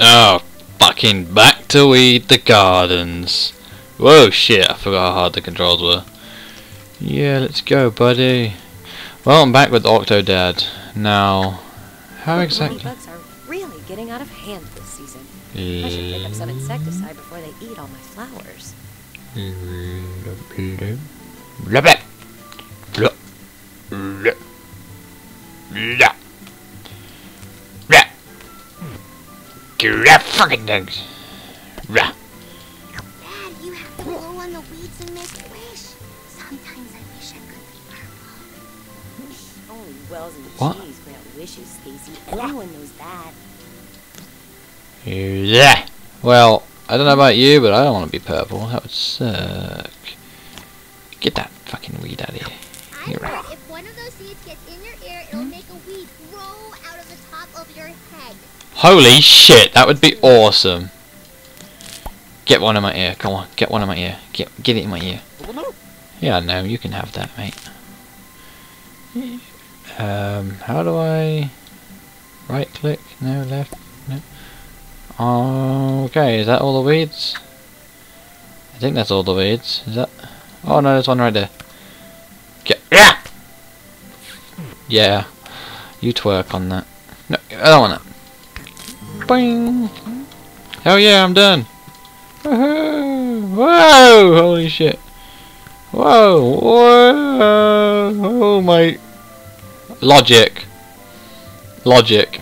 Oh, fucking back to weed the gardens. Whoa, shit, I forgot how hard the controls were. Yeah, let's go, buddy. Well, I'm back with Octodad. Now, how The exactly... bugs are really getting out of hand this season. I should pick up some insecticide before they eat all my flowers. Blah. Blah. Blah. Blah. Blah. That fucking. Dad, you have to blow on the weeds and make a wish. Sometimes I wish I could be purple. Only wells and What? cheese grant wishes, Stacy. Everyone knows that. Yeah. Well, I don't know about you, but I don't want to be purple. That would suck. Get that fucking weed out of here. I Here. heard if one of those seeds gets in your ear, it'll make a weed grow out of the top of your head. Holy shit, that would be awesome. Get one in my ear. Come on, get one in my ear. Get get it in my ear. Yeah, no, you can have that, mate. Um, how do I right click? No, left. No. Okay, is that all the weeds? I think that's all the weeds. Is that? Oh no, there's one right there. Get yeah. Yeah, you twerk on that. No, I don't want that. Boing. Hell yeah, I'm done. Woohoo! Whoa! Holy shit! Whoa! Whoa! Oh my! Logic. Logic.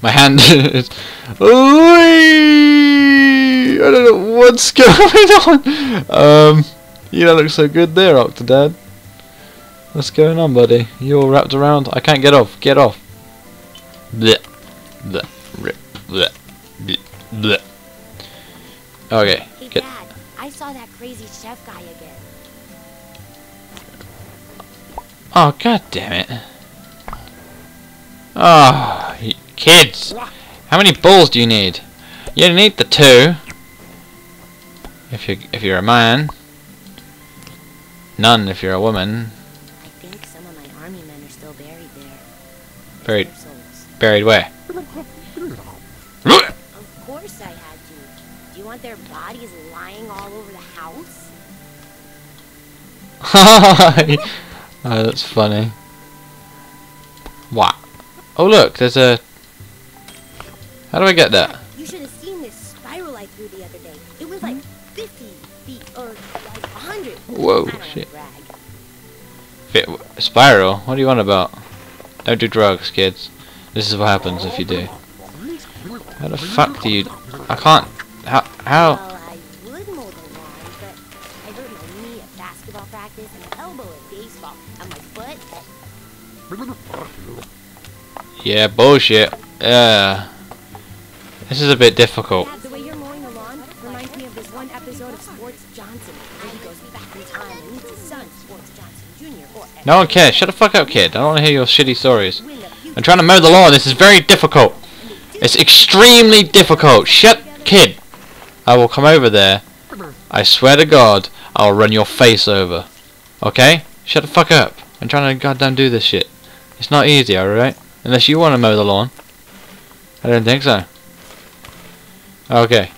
My hand is. Ooh-wee! I don't know what's going on. Um, you don't look so good there, Octodad. What's going on, buddy? You all wrapped around? I can't get off. Get off. Blech. Blech. Blech. Blech. Blech. Blech. Okay. Hey, Get. Dad, I saw that crazy chef guy again. Oh, god damn it. Oh, kids. How many balls do you need? You only need the two. If you if you're a man. None if you're a woman. I think some of my army men are still buried there. Buried Their buried where? Do you want their bodies lying all over the house? oh, that's funny. What? Oh look, there's a. How do I get that? You should have seen this spiral I threw the other day. It was like 50 feet or like 100. Whoa, shit. Fit, spiral? What do you want about? Don't do drugs, kids. This is what happens if you do. How the fuck do you? I can't. How? How? Well, I would mow the lawn, but I hurt my knee at basketball practice and an elbow at baseball, and my foot. Yeah, bullshit. Yeah. This is a bit difficult. Dad, the way you're mowing the lawn reminds me of this one episode of Sports Johnson, where he goes back in time and meets his son, Sports Johnson Jr. Or No one cares. Shut the fuck up, kid. I don't want to hear your shitty stories. win the future. I'm trying to mow the lawn. This is very difficult. It's extremely difficult. Shut, kid. I will come over there. I swear to God, I'll run your face over. Okay? Shut the fuck up. I'm trying to goddamn do this shit. It's not easy, alright? Unless you want to mow the lawn. I don't think so. Okay.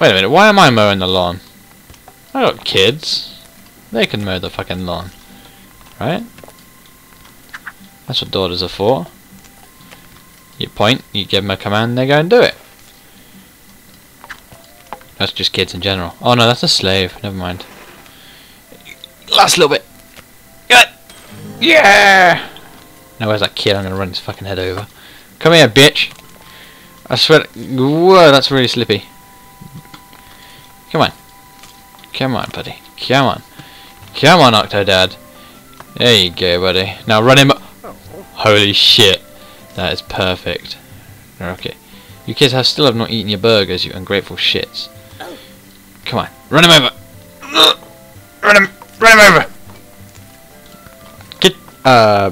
Wait a minute, why am I mowing the lawn? I got kids. They can mow the fucking lawn. Right? That's what daughters are for. You point, you give them a command, they go and do it. That's just kids in general. Oh no, that's a slave. Never mind. Last little bit. Yeah. Now where's that kid? I'm gonna run his fucking head over. Come here, bitch. I swear. Whoa, that's really slippy. Come on. Come on, buddy. Come on. Come on, Octodad. There you go, buddy. Now run him. Holy shit. That is perfect. Okay. You kids have still have not eaten your burgers, you ungrateful shits. Come on. Run him over. Run him. Run him over. Get. Uh.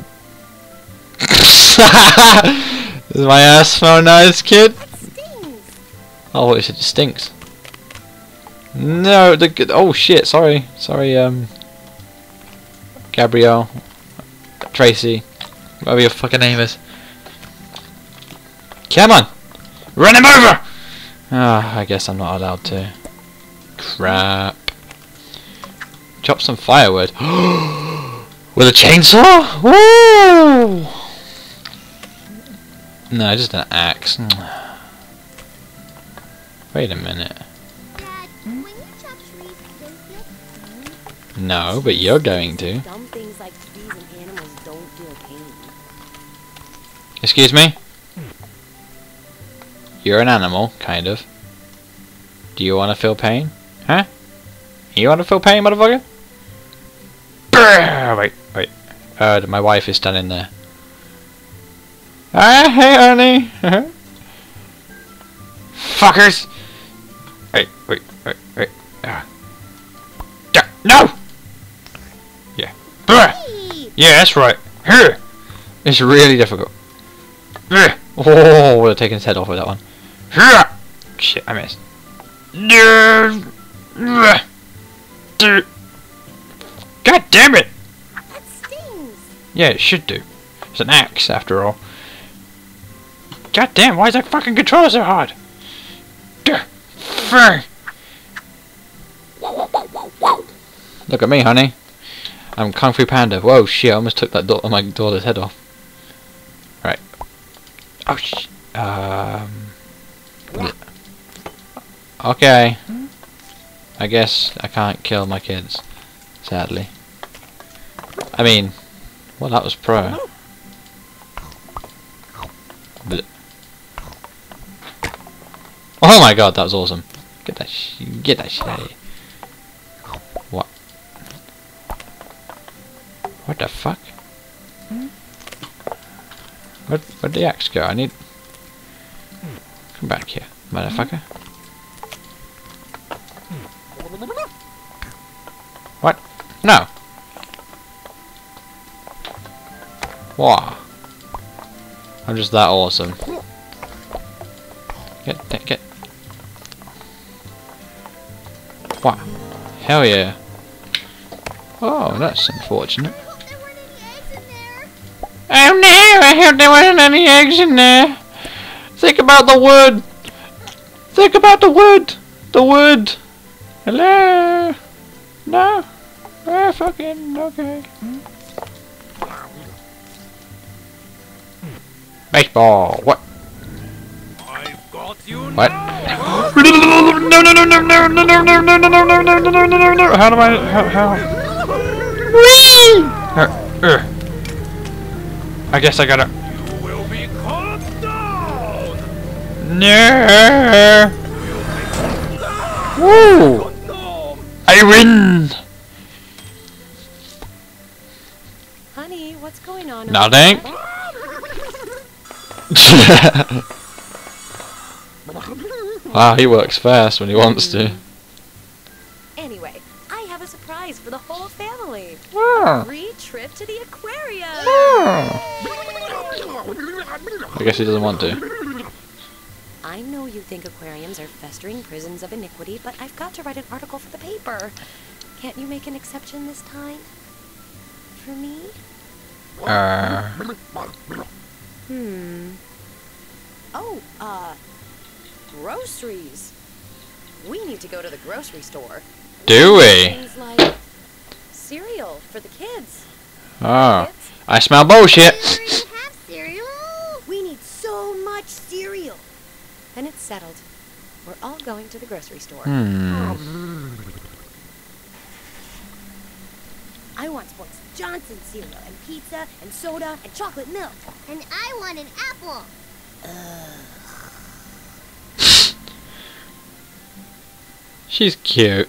Does my ass smell nice, kid? Oh, it stinks. No, the good. Oh shit! Sorry, sorry. Um, Gabrielle, Tracy, whatever your fucking name is. Come on! Run him over! Ah, I guess I'm not allowed to. Crap. Chop some firewood. With a chainsaw? Woo! No, just an axe. Wait a minute. Dad, when you chop trees, do they feel pain? No, but you're going to. Excuse me? You're an animal, kind of. Do you want to feel pain? Huh? You want to feel pain, motherfucker? Brrr! Wait, wait. Uh, my wife is standing there. Ah, hey, honey. Fuckers! Wait, wait, wait, wait. Ah. No! Yeah. Brrr! Yeah, that's right. Here. It's really difficult. Here. Oh, would have taken his head off with that one. Here. Shit, I missed. God damn it! That stings. Yeah, it should do. It's an axe, after all. God damn, why is that fucking controller so hard? Duh. Fur. Look at me, honey. I'm Kung Fu Panda. Whoa, shit, I almost took that da my daughter's head off. Oh, sh Um... Okay. I guess I can't kill my kids. Sadly. I mean, well, that was pro. Oh my god, that was awesome. Get that sh get that shit out of here. What? What the fuck? Where, where'd the axe go? I need... Come back here, motherfucker. What? No. Wow. I'm just that awesome. Get, get, get. Wow. Hell yeah. Oh, that's unfortunate. I hope there wasn't any eggs in there. Think about the wood. Think about the wood. The wood. Hello. No. Ah, fucking okay. Baseball. What? I've got you What? now. No no no no no no no no no no no no no no no no no no How do I how how Whee! Uh, uh. I guess I gotta You will be cut down. No Woo! I win! Honey, what's going on? over Nothing. there? wow, he works fast when he wants to. Family. Oh. Free trip to the aquarium. I guess he doesn't want to. I know you think aquariums are festering prisons of iniquity, but I've got to write an article for the paper. Can't you make an exception this time? For me? Uh, Hmm. Oh, uh, groceries. We need to go to the grocery store. do we? Things like cereal for the kids. Oh. Kids, I smell bullshit. We have cereal. we need so much cereal. Then it's settled. We're all going to the grocery store. Hmm. I want Sports Johnson cereal and pizza and soda and chocolate milk. And I want an apple. She's cute.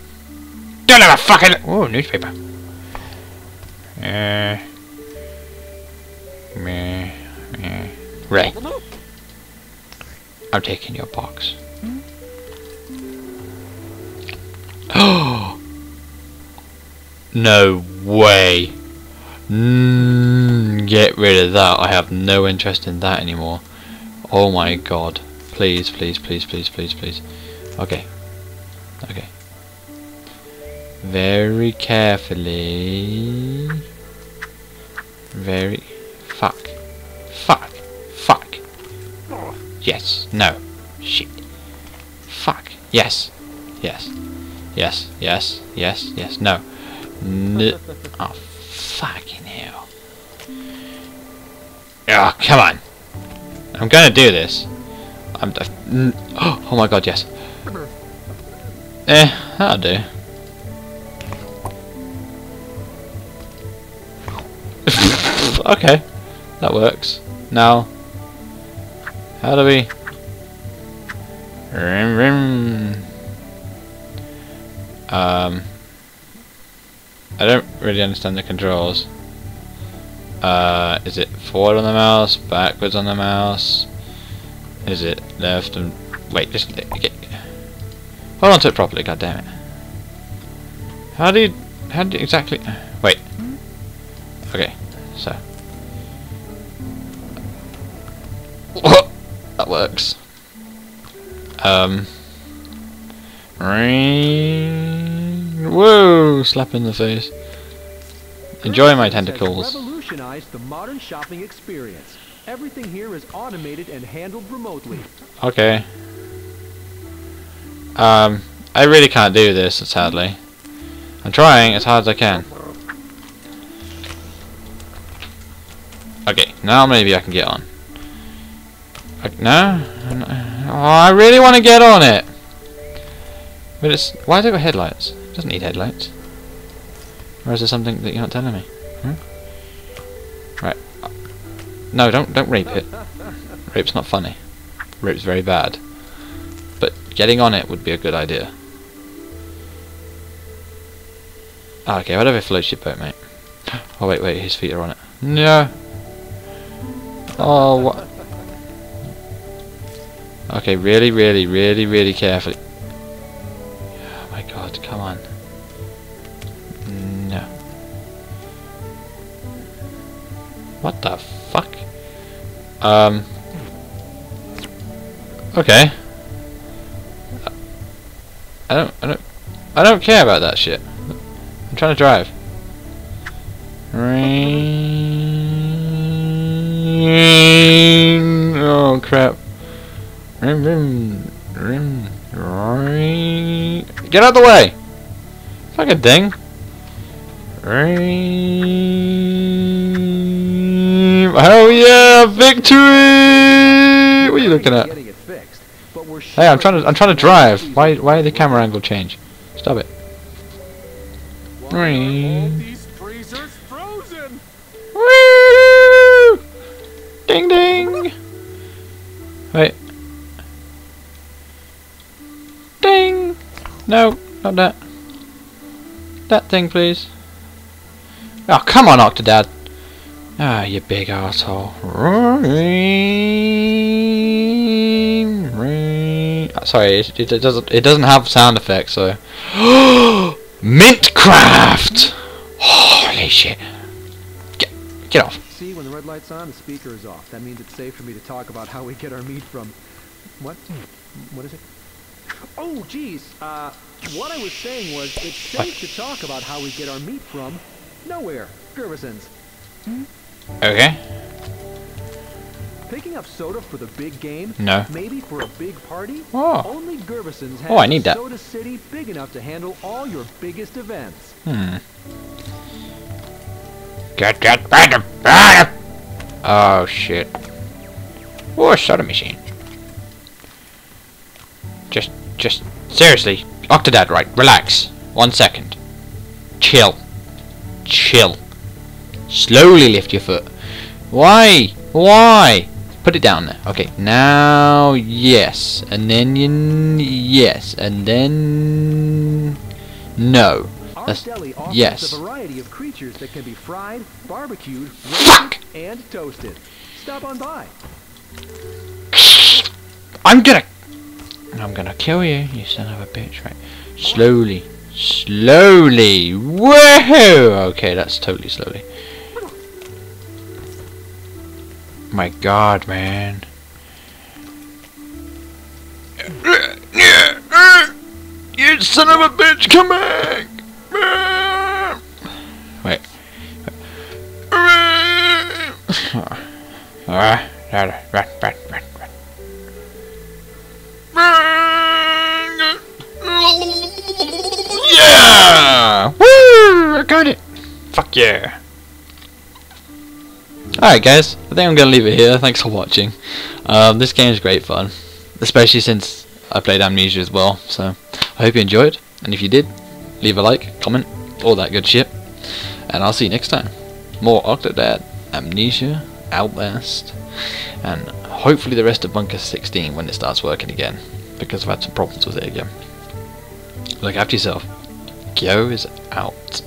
Ever fucking Oh, newspaper. Uh, Ray. I'm taking your box. Oh! no way! Mm, get rid of that. I have no interest in that anymore. Oh my god. Please, please, please, please, please, please. Okay. Okay. Very carefully. Very. Fuck. Fuck. Fuck. Yes. No. Shit. Fuck. Yes. Yes. Yes. Yes. Yes. Yes. No. No. Oh, fucking hell. Oh, come on. I'm gonna do this. I'm. Oh my god, yes. Eh, that'll do. Okay, that works. Now, how do we? Rim, rim. Um, I don't really understand the controls. Uh, is it forward on the mouse, backwards on the mouse? Is it left and wait? Just get, hold on to it properly. God damn it! How do you? How do you exactly? Wait. Okay, so works. Um. Whoa! Slap in the face. Enjoy my tentacles. revolutionized the modern shopping experience. Everything here is automated and handled remotely. Okay. Um, I really can't do this, sadly. I'm trying as hard as I can. Okay, now maybe I can get on. No? Oh, I really want to get on it! But it's... Why has it got headlights? It doesn't need headlights. Or is there something that you're not telling me? Hmm? Right. No, don't don't rape it. Rape's not funny. Rape's very bad. But getting on it would be a good idea. Ah, okay, whatever floats your boat, mate. Oh wait, wait, his feet are on it. No. Oh, what? Okay, really, really, really, really carefully. Oh my god, come on. No. What the fuck? Um. Okay. I don't. I don't. I don't care about that shit. I'm trying to drive. Ring. Oh crap. Rim, rim, rim. Get out of the way! Fucking thing. Ring. Hell yeah! Victory! What are you looking at? Hey, I'm trying to. I'm trying to drive. Why? Why did the camera angle change? Stop it. Ding ding. Wait. Ding. No, not that. That thing, please. Oh, come on, Octodad. Ah, you big asshole. Ah, Sorry, it, it doesn't. It doesn't have sound effects, so. Mintcraft. Holy shit. Get, get off. See, when the red light's on, the speaker is off. That means it's safe for me to talk about how we get our meat from... What? What is it? Oh, geez. Uh, what I was saying was, it's safe to talk about how we get our meat from nowhere. Gervisons. Okay. Picking up soda for the big game? No. Maybe for a big party? Oh. Only Gervisons has Oh, I need that. Soda City big enough to handle all your biggest events. Hmm. Get get better, better. Oh shit. Oh, soda machine. Just, just seriously, Octodad, right? Relax. One second. Chill. Chill. Slowly lift your foot. Why? Why? Put it down there. Okay. Now, yes, and then you, yes, and then no. That's- yes. a variety of creatures that can be fried, barbecued, Fuck! roasted, and toasted. Stop on by. I'm gonna... I'm gonna kill you, you son of a bitch, right? Slowly. Slowly! Whoa! Okay, that's totally slowly. My god, man. You son of a bitch, come back! Wait. Alright. Yeah! Woo! I got it! Fuck yeah! Alright guys, I think I'm gonna leave it here. Thanks for watching. Um, this game is great fun. Especially since I played Amnesia as well. So, I hope you enjoyed. And if you did, leave a like, comment, all that good shit. And I'll see you next time. More Octodad, Amnesia, Outlast, and hopefully the rest of Bunker 16 when it starts working again. Because I've had some problems with it again. Look after yourself. Kyou is out.